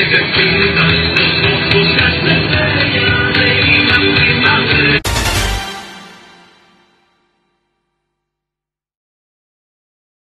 If it